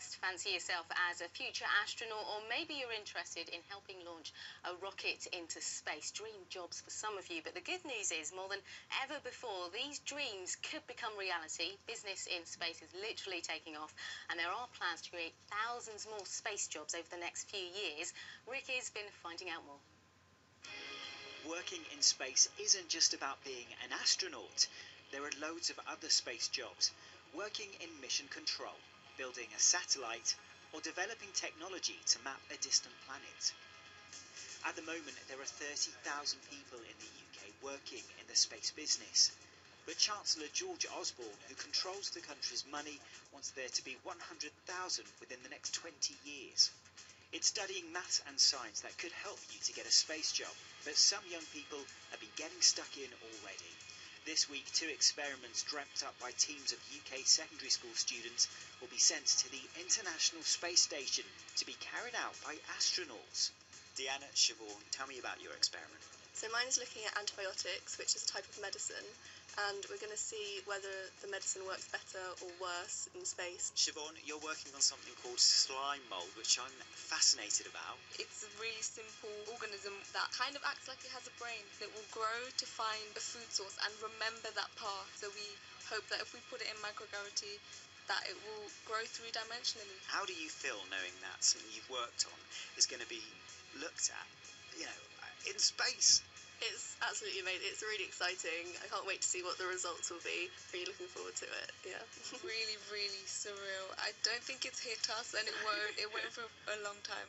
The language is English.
next. Fancy yourself as a future astronaut, or maybe you're interested in helping launch a rocket into space. Dream jobs for some of you, but the good news is, more than ever before, these dreams could become reality. Business in space is literally taking off, and there are plans to create thousands more space jobs over the next few years. Rick has been finding out more. Working in space isn't just about being an astronaut. There are loads of other space jobs. Working in mission control, building a satellite, or developing technology to map a distant planet. At the moment, there are 30,000 people in the UK working in the space business. But Chancellor George Osborne, who controls the country's money, wants there to be 100,000 within the next 20 years. It's studying maths and science that could help you to get a space job, but some young people have been getting stuck in already. This week, two experiments dreamt up by teams of UK secondary school students will be sent to the International Space Station to be carried out by astronauts. Deanna Siobhan, tell me about your experiment. So mine is looking at antibiotics, which is a type of medicine, and we're going to see whether the medicine works better or worse in space. Siobhan, you're working on something called slime mold, which I'm fascinated about. It's a really simple organism that kind of acts like it has a brain that will grow to find a food source and remember that path. So we hope that if we put it in microgravity, that it will grow three dimensionally. How do you feel knowing that something you've worked on is going to be looked at, you know, in space? It's absolutely amazing. It's really exciting. I can't wait to see what the results will be. Really looking forward to it. Yeah. really, really surreal. I don't think it's hit us, and it won't. It won't for a long time.